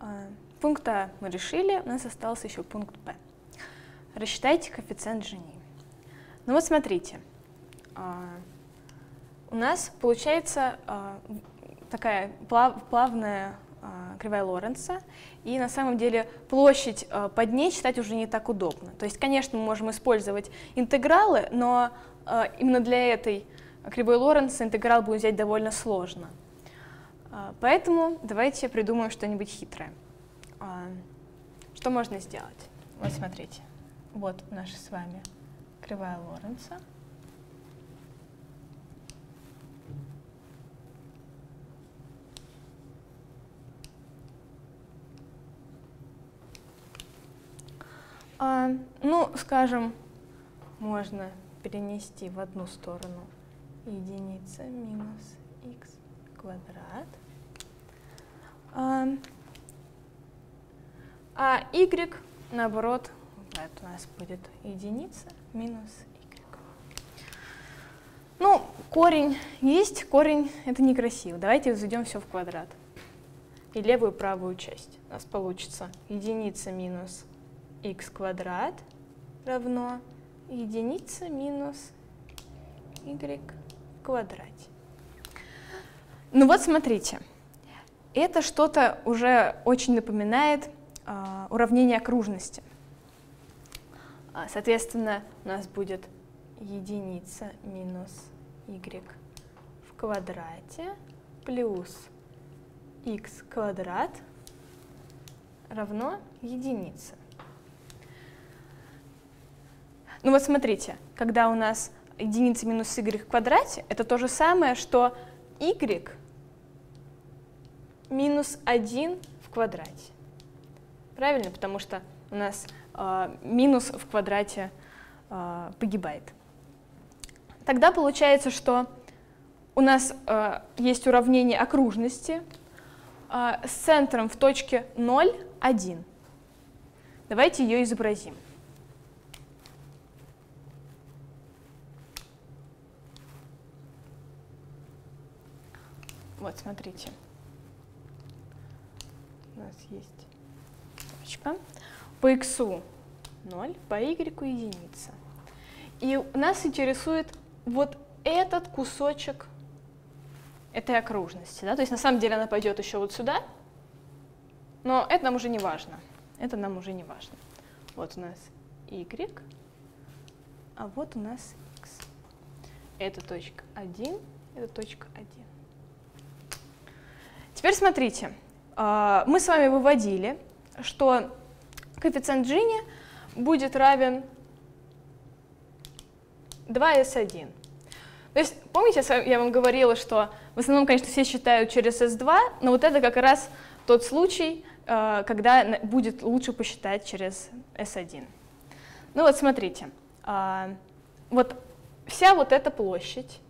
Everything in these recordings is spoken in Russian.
А, пункт А мы решили, у нас остался еще пункт Б. Рассчитайте коэффициент Жени. Ну вот смотрите, а, у нас получается а, такая плав, плавная кривая Лоренца, и на самом деле площадь под ней считать уже не так удобно. То есть, конечно, мы можем использовать интегралы, но именно для этой кривой Лоренца интеграл будет взять довольно сложно. А, поэтому давайте придумаем что-нибудь хитрое. А, что можно сделать? Вот смотрите, вот наша с вами кривая Лоренца. А, ну, скажем, можно перенести в одну сторону единица минус x квадрат. А, а y, наоборот, это у нас будет единица минус y. Ну, корень есть, корень это некрасиво. Давайте возведем все в квадрат. И левую и правую часть. У нас получится единица минус x квадрат равно единица минус y в квадрате. Ну вот смотрите, это что-то уже очень напоминает э, уравнение окружности. А, соответственно, у нас будет единица минус y в квадрате плюс x квадрат равно единице. Ну вот смотрите, когда у нас единица минус y в квадрате, это то же самое, что y минус 1 в квадрате. Правильно? Потому что у нас э, минус в квадрате э, погибает. Тогда получается, что у нас э, есть уравнение окружности э, с центром в точке 0, 1. Давайте ее изобразим. Вот, смотрите. У нас есть точка. По x 0, по y единица. И нас интересует вот этот кусочек этой окружности. Да? То есть на самом деле она пойдет еще вот сюда, но это нам уже не важно. Это нам уже не важно. Вот у нас y, а вот у нас x. Это точка 1, это точка 1. Теперь смотрите, мы с вами выводили, что коэффициент Джини будет равен 2s1. То есть, помните, я вам говорила, что в основном, конечно, все считают через s2, но вот это как раз тот случай, а, когда будет лучше посчитать через s1. Ну вот смотрите, а, вот вся вот эта площадь,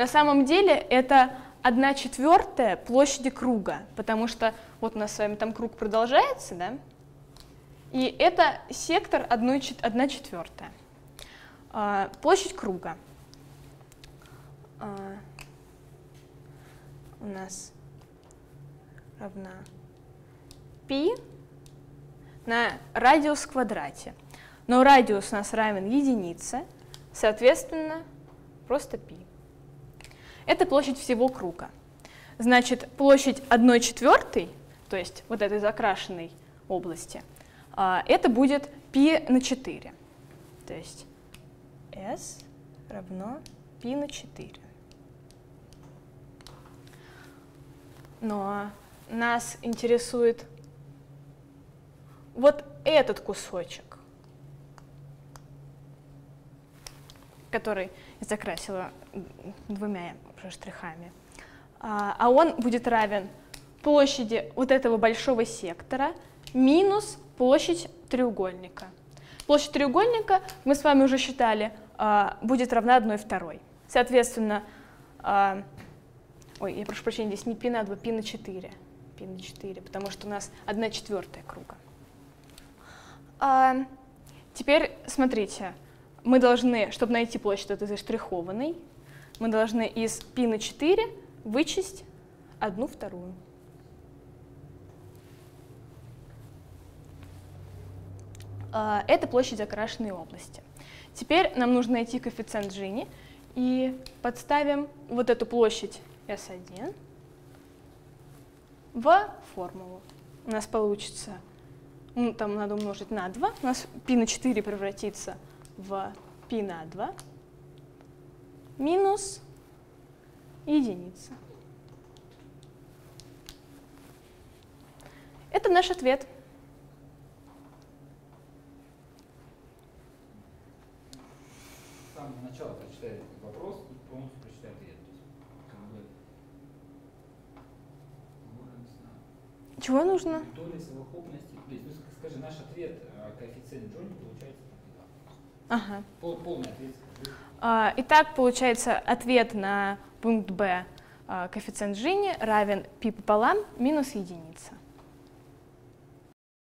На самом деле это 1 четвертая площади круга, потому что вот у нас с вами там круг продолжается, да? И это сектор 1 четвертая. А, площадь круга. А, у нас равна π на радиус в квадрате. Но радиус у нас равен единице, соответственно, просто π. Это площадь всего круга. Значит, площадь 1 четвертой, то есть вот этой закрашенной области, а, это будет π на 4. То есть s равно π на 4. Но нас интересует вот этот кусочек, который я закрасила двумя штрихами. А, а он будет равен площади вот этого большого сектора минус площадь треугольника. Площадь треугольника, мы с вами уже считали, а, будет равна 1 второй. Соответственно, а, ой, я прошу прощения, здесь не π на 2, π на 4. π на 4, потому что у нас 1 четвертая круга. Теперь смотрите, мы должны, чтобы найти площадь этой заштрихованной, мы должны из π на 4 вычесть одну вторую. А, это площадь окрашенной области. Теперь нам нужно найти коэффициент Джини и подставим вот эту площадь S1 в формулу. У нас получится, ну, там надо умножить на 2, у нас π на 4 превратится в π на 2 минус единица. Это наш ответ. С самого начала вопрос и полностью прочитай ответ. Чего нужно? доли совокупности. То есть, ну, ск- скажи, наш ответ, а, коэффициент Джони получается. Ага. Пол, полный ответ. А, Итак, получается, ответ на пункт Б а, коэффициент Джини равен π пополам минус единица.